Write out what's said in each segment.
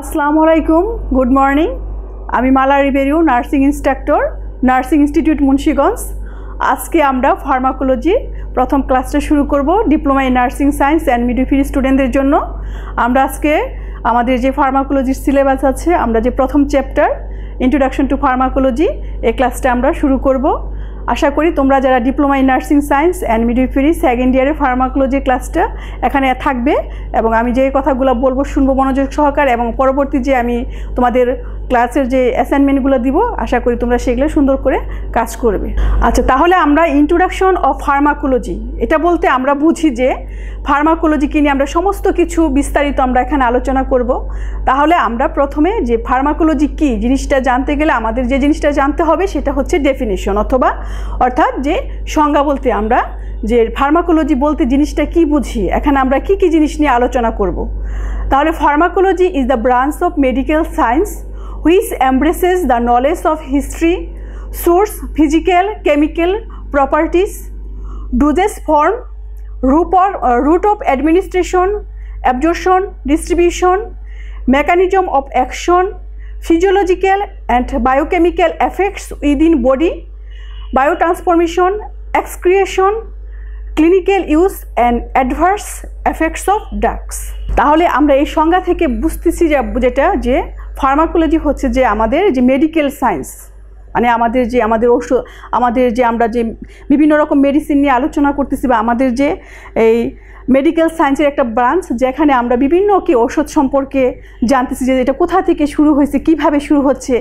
আসসালামু আলাইকুম, good morning. আমি Mala Ribeiro nursing instructor, nursing institute Munshiganj. আজকে আমরা ফার্মাকোলজি প্রথম ক্লাসটা শুরু করব diploma in nursing science and midwifery স্টুডেন্টদের জন্য। আমরা আজকে আমাদের যে ফার্মাকোলজির সিলেবাস আছে, আমরা যে প্রথম চ্যাপ্টার ইন্ট্রোডাকশন টু ফার্মাকোলজি এই ক্লাসটা আমরা শুরু করব। আশা করি তোমরা যারা diploma in nursing science and midwifery second ইয়ারের ফার্মাকোলজি ক্লাসটা এখানে থাকবে এবং আমি যে কথাগুলো বলব শুনব মনোযোগ সহকার এবং পরবর্তী যে আমি তোমাদের ক্লাসের যে অ্যাসাইনমেন্টগুলো দিব, আশা করি তোমরা সেগুলো সুন্দর করে কাজ করবে। আচ্ছা তাহলে আমরা ইন্ট্রোডাকশন অফ ফার্মাকোলজি এটা বলতে আমরা বুঝি যে ফার্মাকোলজি ফার্মাকোলজিকে নিয়ে আমরা সমস্ত কিছু বিস্তারিত আমরা এখানে আলোচনা করব। তাহলে আমরা প্রথমে যে ফার্মাকোলজি কী, জিনিসটা জানতে গেলে আমাদের যে জিনিসটা জানতে হবে সেটা হচ্ছে ডেফিনেশন অথবা অর্থাৎ যে সংজ্ঞা বলতে আমরা যে ফার্মাকোলজি বলতে জিনিসটা কি বুঝি, এখানে আমরা কি কি জিনিস নিয়ে আলোচনা করব। তাহলে pharmacology is the branch of medical science which embraces the knowledge of history, source, physical, chemical properties, dosage form, root, or, uh, route of administration, absorption, distribution, mechanism of action, physiological and biochemical effects within body, biotransformation, excretion, clinical use and adverse effects of drugs তাহলে আমরা এই সংজ্ঞা থেকে বুঝতেছি যে যেটা যে pharmacology হচ্ছে যে আমাদের যে মেডিকেল সায়েন্স মানে আমাদের যে, আমাদের ওষুধ আমাদের যে আমরা যে বিভিন্ন রকম মেডিসিন নিয়ে আলোচনা করতেছি বা আমাদের যে এই মেডিকেল সায়েন্সের একটা ব্রাঞ্চ যেখানে আমরা বিভিন্ন কি ওষুধ সম্পর্কে জানতেছি যে এটা কোথা থেকে শুরু হয়েছে, কীভাবে শুরু হচ্ছে,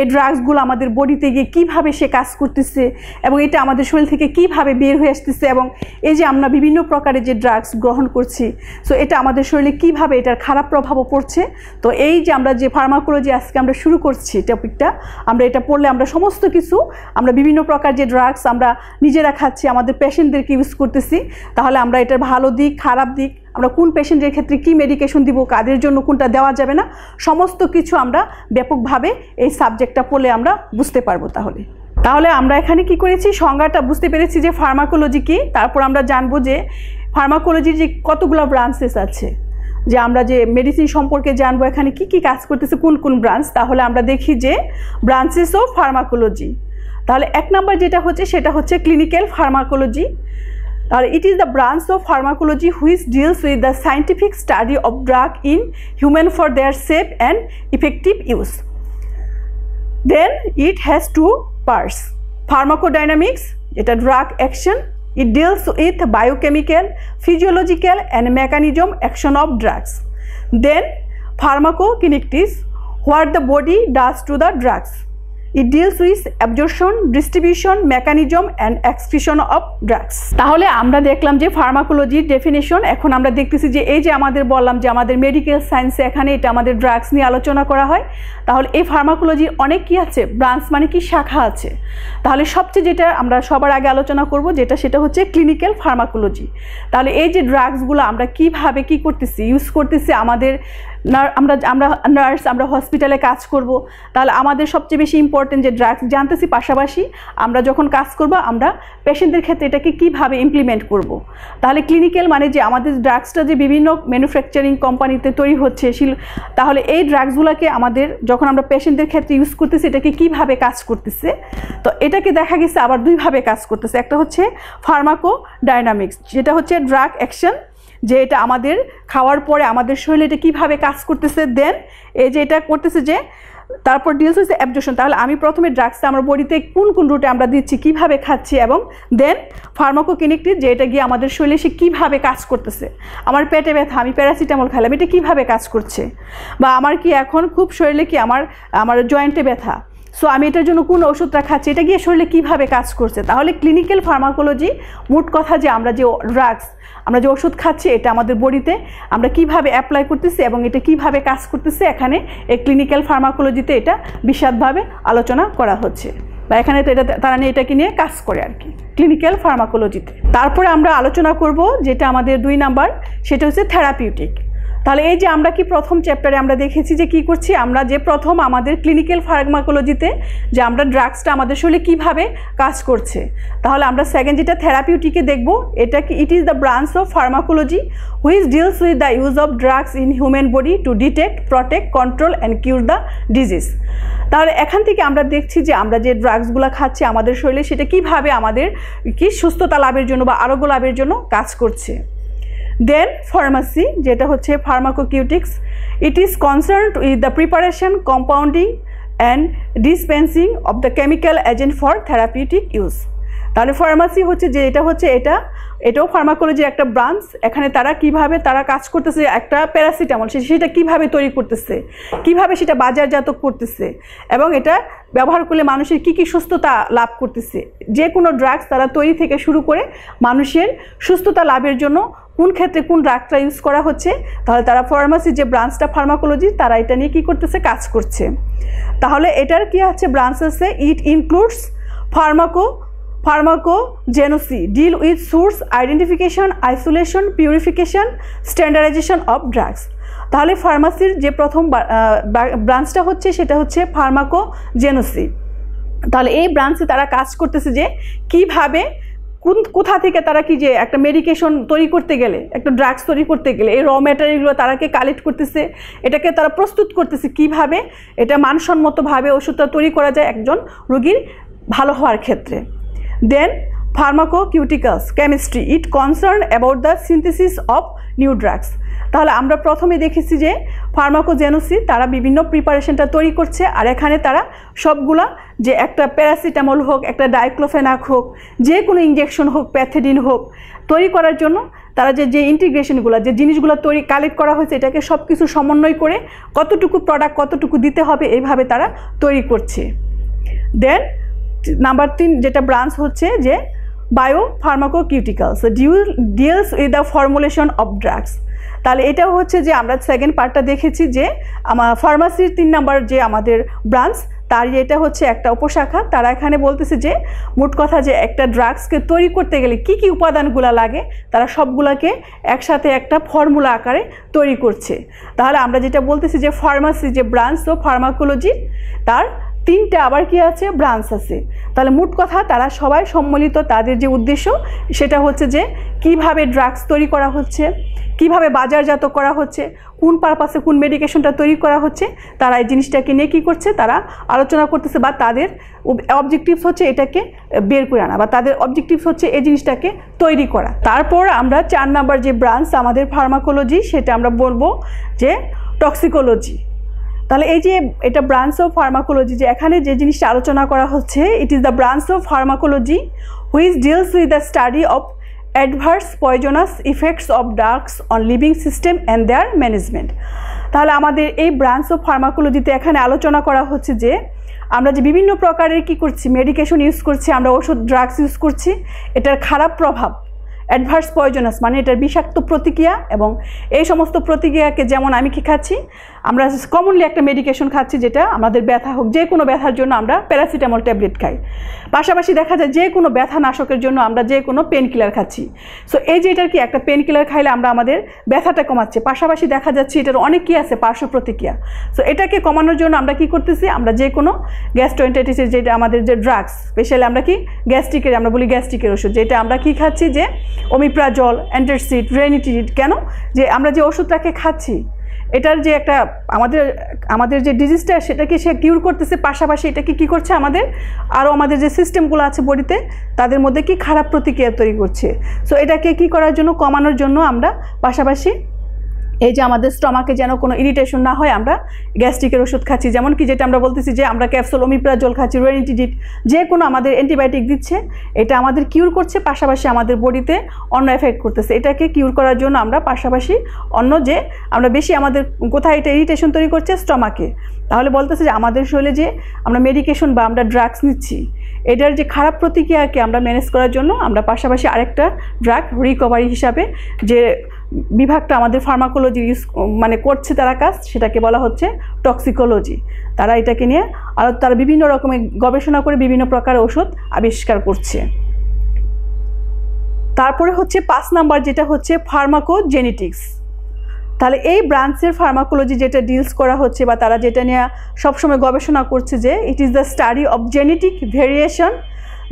এই ড্রাগসগুলো আমাদের বডিতে গিয়ে কীভাবে সে কাজ করতেছে এবং এটা আমাদের শরীর থেকে কীভাবে বের হয়ে আসতেছে এবং এই যে আমরা বিভিন্ন প্রকারের যে ড্রাগস গ্রহণ করছি সো এটা আমাদের শরীরে কীভাবে এটার খারাপ প্রভাবও পড়ছে, তো এই যে আমরা যে ফার্মাকোলজি আজকে আমরা শুরু করছি টপিকটা, আমরা এটা পড়লে আমরা সমস্ত কিছু, আমরা বিভিন্ন প্রকার যে ড্রাগস আমরা নিজেরা খাচ্ছি, আমাদের পেশেন্টদেরকে ইউজ করতেছি, তাহলে আমরা এটার ভালো দিক খারাপ দিক, আমরা কোন পেশেন্টের ক্ষেত্রে কি মেডিকেশন দিব, কাদের জন্য কোনটা দেওয়া যাবে না, সমস্ত কিছু আমরা ব্যাপকভাবে এই সাবজেক্টটা পড়লে আমরা বুঝতে পারব তাহলে। তাহলে আমরা এখানে কি করেছি? সংজ্ঞাটা বুঝতে পেরেছি যে ফার্মাকোলজি কী, তারপর আমরা জানব যে ফার্মাকোলজির যে কতগুলো ব্রাঞ্চেস আছে। যে আমরা যে মেডিসিন সম্পর্কে জানব এখানে কি কি কাজ করতেছে, কোন কোন ব্রাঞ্চ তাহলে আমরা দেখি যে ব্রাঞ্চেস অফ ফার্মাকোলজি তাহলে এক নম্বর যেটা হচ্ছে, সেটা হচ্ছে clinical pharmacology it is the branch of pharmacology which deals with the scientific study of drug in human for their safe and effective use. Then it has two parts, pharmacodynamics, it drug action, it deals with biochemical, physiological and mechanism action of drugs. Then pharmacokinetics, what the body does to the drugs. It deals with absorption, distribution mechanism and excretion of drugs তাহলে আমরা দেখলাম যে ফার্মাকোলজির definition এখন আমরা দেখতেছি যে এই যে আমাদের বললাম যে আমাদের মেডিকেল সায়েন্সে এখানে এটা আমাদের ড্রাগস নিয়ে আলোচনা করা হয় তাহলে এই ফার্মাকোলজির অনেক কি আছে? ব্রাঞ্চ মানে কি? শাখা আছে। তাহলে সবচেয়ে যেটা আমরা সবার আগে আলোচনা করব যেটা সেটা হচ্ছে ক্লিনিক্যাল ফার্মাকোলজি তাহলে এই যে ড্রাগসগুলো আমরা কীভাবে কি করতেছি? ইউজ করতেছি আমাদের আমরা আমরা নার্স, আমরা হসপিটালে কাজ করব তাহলে আমাদের সবচেয়ে বেশি ইম্পর্টেন্ট যে ড্রাগস জানতেছি পাশাপাশি আমরা যখন কাজ করব, আমরা পেশেন্টদের ক্ষেত্রে এটাকে কীভাবে ইমপ্লিমেন্ট করব। তাহলে ক্লিনিক্যাল মানে যে আমাদের ড্রাগসটা যে বিভিন্ন ম্যানুফ্যাকচারিং কোম্পানিতে তৈরি হচ্ছে, শিল, তাহলে এই ড্রাগসগুলোকে আমাদের যখন আমরা পেশেন্টদের ক্ষেত্রে ইউজ করতেছি, এটাকে কীভাবে কাজ করতেছে, তো এটাকে দেখা গেছে আবার দুইভাবে কাজ করতেছে একটা হচ্ছে ফার্মাকো ডায়নামিক্স যেটা হচ্ছে ড্রাগ অ্যাকশন যে এটা আমাদের খাওয়ার পরে আমাদের শরীরে এটা কীভাবে কাজ করতেছে দেন এই যে এটা করতেছে যে, তারপর ডিলস হচ্ছে অ্যাবজর্শন তাহলে আমি প্রথমে ড্রাগসটা আমার বডিতে কোন কোন রুটে আমরা দিচ্ছি, কীভাবে খাচ্ছি এবং দেন ফার্মাকোকিনিকটি যে এটা গিয়ে আমাদের শরীরে সে কীভাবে কাজ করতেছে। আমার পেটে ব্যথা, আমি প্যারাসিটামল খাইলাম, এটা কীভাবে কাজ করছে? বা আমার কি এখন খুব শরীরে কি আমার আমার জয়েন্টে ব্যথা? সো আমি এটার জন্য কোন ওষুধটা খাচ্ছি? এটা গিয়ে শরীরে কীভাবে কাজ করছে? তাহলে ক্লিনিক্যাল ফার্মাকোলজি মোট কথা যে আমরা যে ড্রাগস আমরা যে ওষুধ খাচ্ছি, এটা আমাদের বডিতে, আমরা কীভাবে অ্যাপ্লাই করতেছি এবং এটা কীভাবে কাজ করতেছে, এখানে এই ক্লিনিক্যাল ফার্মাকোলজিতে এটা বিশদভাবে আলোচনা করা হচ্ছে। বা এখানে তো এটা, তারা নিয়ে এটাকে নিয়ে কাজ করে আর কি ক্লিনিক্যাল ফার্মাকোলজিতে তারপরে আমরা আলোচনা করব যেটা আমাদের দুই নাম্বার, সেটা হচ্ছে থেরাপিউটিক তাহলে এই যে আমরা কি প্রথম চ্যাপ্টারে আমরা দেখেছি যে কি করছি? আমরা যে প্রথম আমাদের ক্লিনিক্যাল ফার্মাকোলজিতে যে আমরা ড্রাগসটা আমাদের শরীরে কীভাবে কাজ করছে। তাহলে আমরা সেকেন্ড যেটা থেরাপিউটিকে দেখব, এটা কি it is the branch of pharmacology which deals with the use of drugs in human body to detect protect control and cure the disease তাহলে এখান থেকে আমরা দেখছি যে আমরা যে ড্রাগসগুলো খাচ্ছি আমাদের শরীরে সেটা কীভাবে আমাদের কি সুস্থতা লাভের জন্য বা আরোগ্য লাভের জন্য কাজ করছে। দেন ফার্মাসি যেটা হচ্ছে pharmaceutics it is concern with the preparation compounding and dispensing of the chemical agent for therapeutic use তাহলে ফার্মাসি হচ্ছে যে, এটা হচ্ছে এটা, এটাও ফার্মাকোলজির একটা ব্রাঞ্চ এখানে তারা কীভাবে তারা কাজ করতেছে, একটা প্যারাসিটামল সেটা কীভাবে তৈরি করতেছে, কীভাবে সেটা বাজারজাত করতেছে, এবং এটা ব্যবহার করলে মানুষের কি কি সুস্থতা লাভ করতেছে, যে কোনো ড্রাগস তারা তৈরি থেকে শুরু করে মানুষের সুস্থতা লাভের জন্য কোন ক্ষেত্রে কোন ড্রাগটা ইউজ করা হচ্ছে, তাহলে তারা ফার্মাসি যে ব্রাঞ্চটা ফার্মাকোলজি তারা এটা নিয়ে কী করতেছে, কাজ করছে। তাহলে এটার কি আছে ব্রাঞ্চ আছে it includes pharmaco pharmacognosy deal with source identification isolation purification standardization of drugs তাহলে ফার্মাসির যে প্রথম ব্রাঞ্চটা হচ্ছে সেটা হচ্ছে ফার্মাকোজেনোসি তাহলে এই ব্রাঞ্চে তারা কাজ করতেছে যে কীভাবে, কোন, কোথা থেকে তারা কি যে একটা মেডিকেশন তৈরি করতে গেলে, একটা ড্রাগস তৈরি করতে গেলে, এই র ম্যাটেরিয়ালগুলো তারাকে কালেক্ট করতেছে, এটাকে তারা প্রস্তুত করতেছে কীভাবে, এটা মানসম্মতভাবে ওষুধটা তৈরি করা যায় একজন রোগীর ভালো হওয়ার ক্ষেত্রে। Then pharmaceuticals chemistry it concern about the synthesis of new drugs তাহলে আমরা প্রথমে দেখেছি যে ফার্মাকোজেনোসি তারা বিভিন্ন প্রিপারেশনটা তৈরি করছে, আর এখানে তারা সবগুলা যে একটা প্যারাসিটামল হোক, একটা ডাইক্লোফেনাক হোক, যে কোনো ইঞ্জেকশন হোক প্যাথেডিন হোক, তৈরি করার জন্য তারা যে যে ইন্টিগ্রেশনগুলো যে জিনিসগুলো তৈরি কালেক্ট করা হয়েছে, এটাকে সব কিছু সমন্বয় করে কতটুকু প্রোডাক্ট কতটুকু দিতে হবে, এইভাবে তারা তৈরি করছে। দেন নাম্বার তিন যেটা ব্রাঞ্চ হচ্ছে যে bio pharmaceuticals due deals with the formulation of drugs তাহলে এটাও হচ্ছে যে আমরা সেকেন্ড পার্টটা দেখেছি যে আমার ফার্মাসির তিন নাম্বার যে আমাদের ব্রাঞ্চ তার এটা হচ্ছে একটা উপশাখা। তারা এখানে বলতেছে যে, মোট কথা যে একটা ড্রাগসকে তৈরি করতে গেলে কি কি উপাদানগুলো লাগে, তারা সবগুলোকে একসাথে একটা ফর্মুলা আকারে তৈরি করছে। তাহলে আমরা যেটা বলতেছি যে ফার্মাসি যে ব্রাঞ্চ ও ফার্মাকোলজি তার তিনটে আবার কি আছে? ব্রাঞ্চ আছে। তাহলে মোট কথা তারা সবাই সম্মিলিত তাদের যে উদ্দেশ্য, সেটা হচ্ছে যে কীভাবে ড্রাগস তৈরি করা হচ্ছে, কীভাবে বাজারজাত করা হচ্ছে, কোন পারপাসে কোন মেডিকেশনটা তৈরি করা হচ্ছে, তারা এই জিনিসটাকে নিয়ে কী করছে, তারা আলোচনা করতেছে বা তাদের অবজেক্টিভস হচ্ছে এটাকে বের করে আনা বা তাদের অবজেক্টিভস হচ্ছে এই জিনিসটাকে তৈরি করা। তারপর আমরা চার নাম্বার যে ব্রাঞ্চ আমাদের ফার্মাকোলজি সেটা আমরা বলব যে টক্সিকোলজি তাহলে এই যে এটা ব্রাঞ্চ অফ ফার্মাকোলজি যে এখানে যে জিনিসটা আলোচনা করা হচ্ছে it is the branch of pharmacology which deals with the study of adverse poisonous effects of drugs on living system and their management তাহলে আমাদের এই ব্রাঞ্চ অফ ফার্মাকোলজিতে এখানে আলোচনা করা হচ্ছে যে, আমরা যে বিভিন্ন প্রকারের কি করছি মেডিকেশন ইউজ করছি, আমরা ওষুধ ড্রাগস ইউজ করছি, এটার খারাপ প্রভাব অ্যাডভার্স পয়জনাস মানে এটার বিষাক্ত প্রতিক্রিয়া এবং এই সমস্ত প্রতিক্রিয়াকে যেমন আমি কি খাচ্ছি আমরা কমনলি একটা মেডিকেশন খাচ্ছি যেটা আমাদের ব্যথা হোক, যে কোনো ব্যথার জন্য আমরা প্যারাসিটামল ট্যাবলেট খাই। পাশাপাশি দেখা যায় যে কোনো ব্যথা নাশকের জন্য আমরা যে কোনো পেন কিলার খাচ্ছি। সো এই যে এটার কি একটা পেন কিলার খাইলে আমরা আমাদের ব্যথাটা কমাচ্ছে। পাশাপাশি দেখা যাচ্ছে এটার অনেক কী আছে, পার্শ্ব প্রতিক্রিয়া। সো এটাকে কমানোর জন্য আমরা কি করতেছি? আমরা যে কোনো গ্যাস্ট্রোএন্টাইটিসের যেটা আমাদের যে ড্রাগস স্পেশালি আমরা কি গ্যাস্ট্রিকের আমরা বলি গ্যাস্ট্রিকের ওষুধ, যেটা আমরা কি খাচ্ছি যে ওমিপ্রাজল অ্যান্টারসিড রেনিটিড কেন? যে আমরা যে ওষুধটাকে খাচ্ছি এটার যে একটা আমাদের আমাদের যে ডিজিজটা সেটাকে সে কিউর করতেছে, পাশাপাশি এটাকে কি করছে আমাদের? আরও আমাদের যে সিস্টেমগুলো আছে বডিতে, তাদের মধ্যে কি খারাপ প্রতিক্রিয়া তৈরি করছে? সো এটাকে কি করার জন্য, কমানোর জন্য আমরা পাশাপাশি এই যে আমাদের স্টমাকে যেন কোনো ইরিটেশন না হয়, আমরা গ্যাস্ট্রিকের ওষুধ খাচ্ছি। যেমন কি যেটা আমরা বলতেছি যে, আমরা ক্যাপসুল জল খাচ্ছি, রেনিটিডিট, যে কোনো আমাদের অ্যান্টিবায়োটিক দিচ্ছে, এটা আমাদের কিউর করছে, পাশাপাশি আমাদের বডিতে অন্য এফেক্ট করতেছে। এটাকে কিউর করার জন্য আমরা পাশাপাশি অন্য যে, আমরা বেশি আমাদের কোথায় এটা ইরিটেশন তৈরি করছে, স্টমাকে। তাহলে বলতেছে যে, আমাদের শরীরে যে আমরা মেডিকেশন বা আমরা ড্রাগস নিচ্ছি, এটার যে খারাপ প্রতিক্রিয়াকে আমরা ম্যানেজ করার জন্য আমরা পাশাপাশি আরেকটা ড্রাগ রিকভারি হিসাবে যে বিভাগটা আমাদের ফার্মাকোলজি ইউজ মানে করছে তারা কাজ, সেটাকে বলা হচ্ছে টক্সিকোলজি তারা এটাকে নিয়ে আর, তারা বিভিন্ন রকমের গবেষণা করে বিভিন্ন প্রকার ওষুধ আবিষ্কার করছে। তারপরে হচ্ছে পাঁচ নাম্বার যেটা হচ্ছে ফার্মাকো জেনেটিক্স তাহলে এই ব্রাঞ্চের ফার্মাকোলজি যেটা ডিলস করা হচ্ছে বা তারা যেটা নিয়ে সবসময় গবেষণা করছে যে it is the study of genetic variation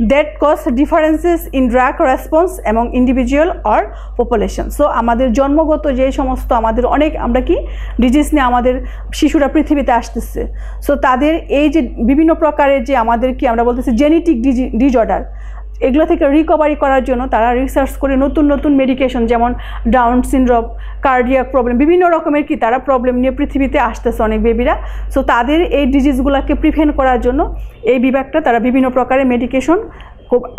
that cause differences in drug response এবং ইন্ডিভিজুয়াল অর পপুলেশন সো আমাদের জন্মগত যে সমস্ত আমাদের অনেক আমরা কি ডিজিজ নিয়ে আমাদের শিশুরা পৃথিবীতে আসতেছে। সো তাদের এই যে বিভিন্ন প্রকারের যে আমাদের কি আমরা বলতেছি জেনেটিক ডিজঅর্ডার এগুলো থেকে রিকভারি করার জন্য তারা রিসার্চ করে নতুন নতুন মেডিকেশন যেমন ডাউন সিনড্রপ কার্ডিয়াক প্রবলেম বিভিন্ন রকমের কি তারা প্রবলেম নিয়ে পৃথিবীতে আসতেছে অনেক বেবিরা সো তাদের এই ডিজিজগুলোকে প্রিভেন্ট করার জন্য এই বিভাগটা তারা বিভিন্ন প্রকারের মেডিকেশন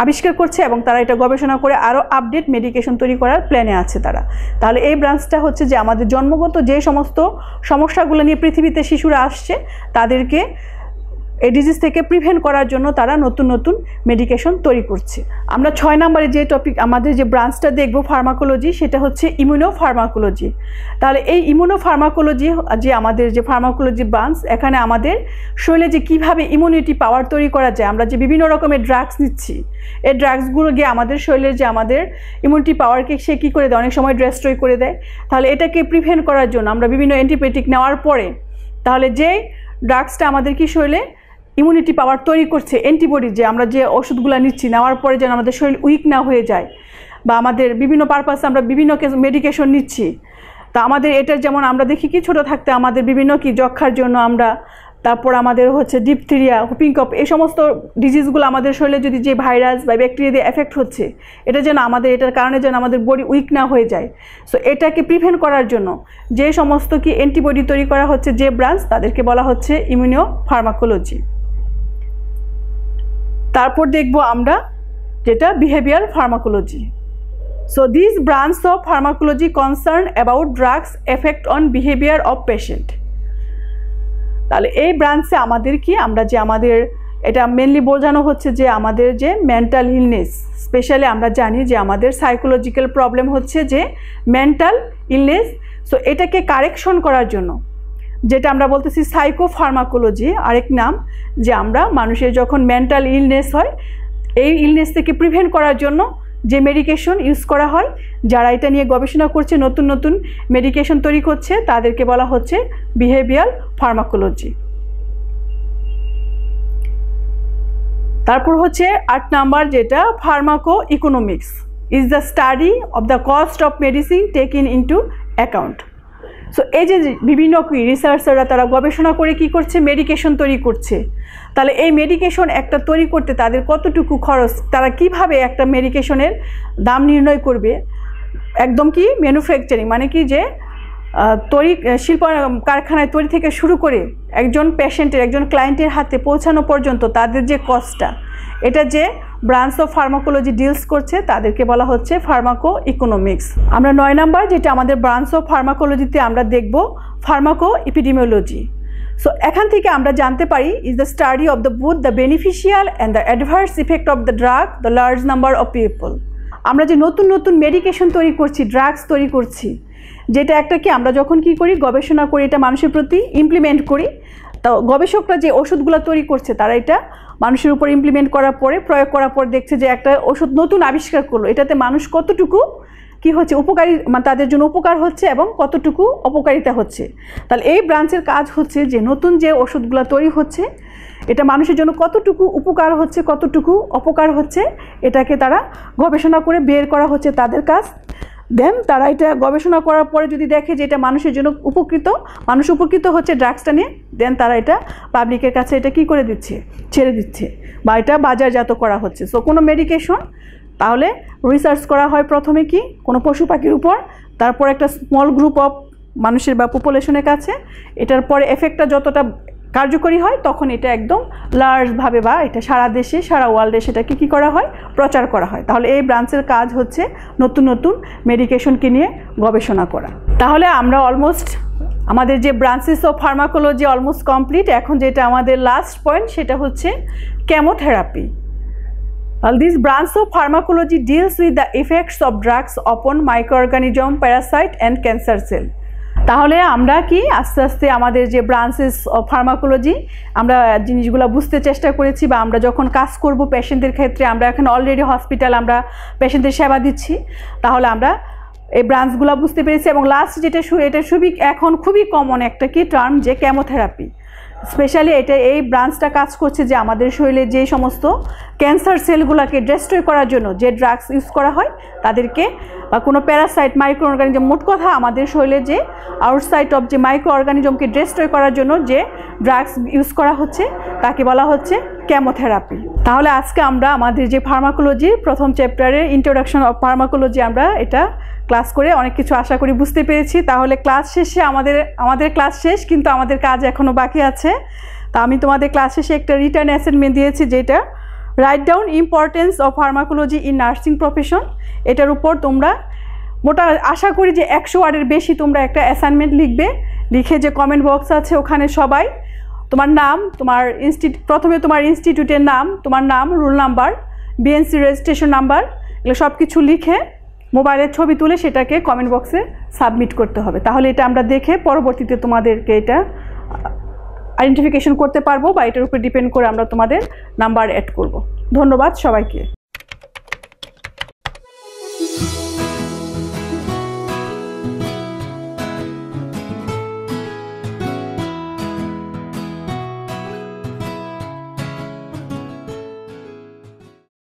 আবিষ্কার করছে এবং তারা এটা গবেষণা করে আরও আপডেট মেডিকেশন তৈরি করার প্ল্যানে আছে তারা। তাহলে এই ব্রাঞ্চটা হচ্ছে যে আমাদের জন্মগত যে সমস্ত সমস্যাগুলো নিয়ে পৃথিবীতে শিশুরা আসছে, তাদেরকে এই ডিজিজ থেকে প্রিভেন্ট করার জন্য তারা নতুন নতুন মেডিকেশন তৈরি করছে। আমরা ছয় নম্বরে যে টপিক আমাদের যে ব্রাঞ্চটা দেখব ফার্মাকোলজি সেটা হচ্ছে ইমিউনো ফার্মাকোলজি তাহলে এই ইমিউনো ফার্মাকোলজি যে আমাদের যে ফার্মাকোলজি ব্রাঞ্চ এখানে আমাদের শরীরে যে কীভাবে ইমিউনিটি পাওয়ার তৈরি করা যায়, আমরা যে বিভিন্ন রকমের ড্রাগস নিচ্ছি, এই ড্রাগসগুলো গিয়ে আমাদের শরীরে যে আমাদের ইমিউনিটি পাওয়ারকে সে কী করে দেয়? অনেক সময় ড্রেস্ট্রয় করে দেয়। তাহলে এটাকে প্রিভেন্ট করার জন্য আমরা বিভিন্ন অ্যান্টিবায়োটিক নেওয়ার পরে, তাহলে যে ড্রাগসটা আমাদের কি শরীরে ইমিউনিটি পাওয়ার তৈরি করছে অ্যান্টিবডি যে আমরা যে ওষুধগুলো নিচ্ছি, নেওয়ার পরে যেন আমাদের শরীর উইক না হয়ে যায়, বা আমাদের বিভিন্ন পারপাসে আমরা বিভিন্ন মেডিকেশন নিচ্ছি, তা আমাদের এটা যেমন আমরা দেখি কি ছোটো থাকতে আমাদের বিভিন্ন কি যক্ষার জন্য আমরা, তারপর আমাদের হচ্ছে ডিপথিরিয়া হুপিং কপ এই সমস্ত ডিজিজগুলো আমাদের শরীরে যদি যে ভাইরাস বা ব্যাকটেরিয়া দিয়ে এফেক্ট হচ্ছে, এটা যেন আমাদের, এটার কারণে যেন আমাদের বডি উইক না হয়ে যায় সো এটাকে প্রিভেন্ট করার জন্য যে সমস্ত কি অ্যান্টিবডি তৈরি করা হচ্ছে, যে ব্রাঞ্চ তাদেরকে বলা হচ্ছে ইমিউনিও ফার্মাকোলজি তারপর দেখব আমরা যেটা behaviour pharmacology so this branch of pharmacology concern about drugs effect on behaviour of patient তাহলে এই ব্রাঞ্চে আমাদের কি? আমরা যে আমাদের, এটা মেনলি বোঝানো হচ্ছে যে আমাদের যে মেন্টাল ইলনেস স্পেশালি আমরা জানি যে আমাদের সাইকোলজিক্যাল প্রবলেম হচ্ছে যে মেন্টাল ইলনেস সো এটাকে কারেকশন করার জন্য। যেটা আমরা বলতেছি সাইকো ফার্মাকোলজি আরেক নাম যে আমরা মানুষের যখন মেন্টাল ইলনেস হয়, এই ইলনেস থেকে প্রিভেন্ট করার জন্য যে মেডিকেশন ইউজ করা হয়, যারা এটা নিয়ে গবেষণা করছে, নতুন নতুন মেডিকেশন তৈরি করছে, তাদেরকে বলা হচ্ছে বিহেভিয়ার ফার্মাকোলজি তারপর হচ্ছে আট নাম্বার যেটা pharmaco economics is the study of the cost of medicine take in into account so এই যে বিভিন্ন রিসার্চাররা তারা গবেষণা করে কি করছে? মেডিকেশন তৈরি করছে। তাহলে এই মেডিকেশন একটা তৈরি করতে তাদের কতটুকু খরচ? তারা কীভাবে একটা মেডিকেশনের দাম নির্ণয় করবে? একদম কি ম্যানুফ্যাকচারিং মানে কি যে তৈরি শিল্প কারখানায় তৈরি থেকে শুরু করে একজন পেশেন্টের একজন ক্লায়েন্টের হাতে পৌঁছানো পর্যন্ত তাদের যে কস্টটা এটা যে ব্রাঞ্চ অফ ফার্মাকোলজি ডিলস করছে, তাদেরকে বলা হচ্ছে ফার্মাকো ইকোনমিক্স আমরা নয় নাম্বার যেটা আমাদের ব্রাঞ্চ অফ ফার্মাকোলজিতে আমরা দেখব ফার্মাকো ইপিডিমিওলজি সো এখান থেকে আমরা জানতে পারি is the study of the both the beneficial and the adverse effect of the drug the large number of people আমরা যে নতুন নতুন মেডিকেশন তৈরি করছি ড্রাগস তৈরি করছি যেটা একটা কি আমরা যখন কি করি, গবেষণা করি, এটা মানুষের প্রতি ইমপ্লিমেন্ট করি। তো গবেষকরা যে ওষুধগুলো তৈরি করছে, তারা এটা মানুষের উপর ইমপ্লিমেন্ট করার পরে, প্রয়োগ করার পর দেখছে যে একটা ওষুধ নতুন আবিষ্কার করল। এটাতে মানুষ কতটুকু কি হচ্ছে, উপকারী মানে তাদের জন্য উপকার হচ্ছে এবং কতটুকু অপকারিতা হচ্ছে। তাহলে এই ব্রাঞ্চের কাজ হচ্ছে যে নতুন যে ওষুধগুলো তৈরি হচ্ছে, এটা মানুষের জন্য কতটুকু উপকার হচ্ছে, কতটুকু অপকার হচ্ছে, এটাকে তারা গবেষণা করে বের করা হচ্ছে তাদের কাজ দেন তারা এটা গবেষণা করার পরে যদি দেখে যে এটা মানুষের জন্য উপকৃত, মানুষ উপকৃত হচ্ছে ড্রাগসটা নিয়ে দেন তারা এটা পাবলিকের কাছে এটা কি করে দিচ্ছে? ছেড়ে দিচ্ছে বা এটা বাজারজাত করা হচ্ছে। সো কোনো মেডিকেশন তাহলে রিসার্চ করা হয় প্রথমে কি? কোনো পশু পাখির উপর, তারপর একটা স্মল গ্রুপ অফ মানুষের বা পপুলেশনের কাছে, এটার পরে এফেক্টটা যতটা কার্যকরী হয়, তখন এটা একদম লার্জভাবে বা এটা সারা দেশে, সারা ওয়ার্ল্ডে সেটাকে কী করা হয়? প্রচার করা হয়। তাহলে এই ব্রাঞ্চের কাজ হচ্ছে নতুন নতুন মেডিকেশনকে নিয়ে গবেষণা করা। তাহলে আমরা অলমোস্ট আমাদের যে branches of pharmacology almost complete এখন যেটা আমাদের লাস্ট পয়েন্ট সেটা হচ্ছে chemotherapy this branch of pharmacology deals with the effects of drugs upon microorganism parasite and cancer cell তাহলে আমরা কি আস্তে আস্তে আমাদের যে ব্রাঞ্চেস অফ ফার্মাকোলজি আমরা জিনিসগুলো বুঝতে চেষ্টা করেছি বা আমরা যখন কাজ করব পেশেন্টদের ক্ষেত্রে, আমরা এখন অলরেডি হসপিটাল আমরা পেশেন্টদের সেবা দিচ্ছি। তাহলে আমরা এই ব্রাঞ্চগুলো বুঝতে পেরেছি এবং লাস্ট যেটা এটা খুবই এখন খুবই কমন একটা কি টার্ম যে কেমোথেরাপি স্পেশালি এটা এই ব্রাঞ্চটা কাজ করছে যে আমাদের শরীরে যে সমস্ত ক্যান্সার সেলগুলোকে ডেস্ট্রয় করার জন্য যে ড্রাগস ইউজ করা হয়, তাদেরকে, বা কোনো প্যারাসাইট মাইক্রো অর্গানিজম মোট কথা আমাদের শরীরে যে আউটসাইড অফ যে মাইক্রো অর্গানিজমকে ডেস্ট্রয় করার জন্য যে ড্রাগস ইউজ করা হচ্ছে, তাকে বলা হচ্ছে কেমোথেরাপি তাহলে আজকে আমরা আমাদের যে ফার্মাকোলজি প্রথম চ্যাপ্টারের ইন্ট্রোডাকশন অফ ফার্মাকোলজি আমরা এটা ক্লাস করে অনেক কিছু আশা করি বুঝতে পেরেছি। তাহলে ক্লাস শেষে আমাদের আমাদের ক্লাস শেষ, কিন্তু আমাদের কাজ এখনও বাকি আছে। তা আমি তোমাদের ক্লাস শেষে একটা রিটার্ন অ্যাসাইনমেন্ট দিয়েছি, যেটা write down importance of pharmacology in nursing profession এটার উপর তোমরা মোটা আশা করি যে একশো ওয়ার্ডের বেশি তোমরা একটা অ্যাসাইনমেন্ট লিখবে। লিখে যে কমেন্ট বক্স আছে ওখানে সবাই তোমার নাম, তোমার ইনস্টিটিউট প্রথমে তোমার ইনস্টিটিউটের নাম, তোমার নাম roll number BNC registration number এগুলো সব কিছু লিখে মোবাইলের ছবি তুলে সেটাকে কমেন্ট বক্সে সাবমিট করতে হবে। তাহলে এটা আমরা দেখে পরবর্তীতে তোমাদেরকে এটা আইডেন্টিফিকেশন করতে পারব বা এটার উপর ডিপেন্ড করে আমরা তোমাদের নাম্বার অ্যাড করব। ধন্যবাদ সবাইকে।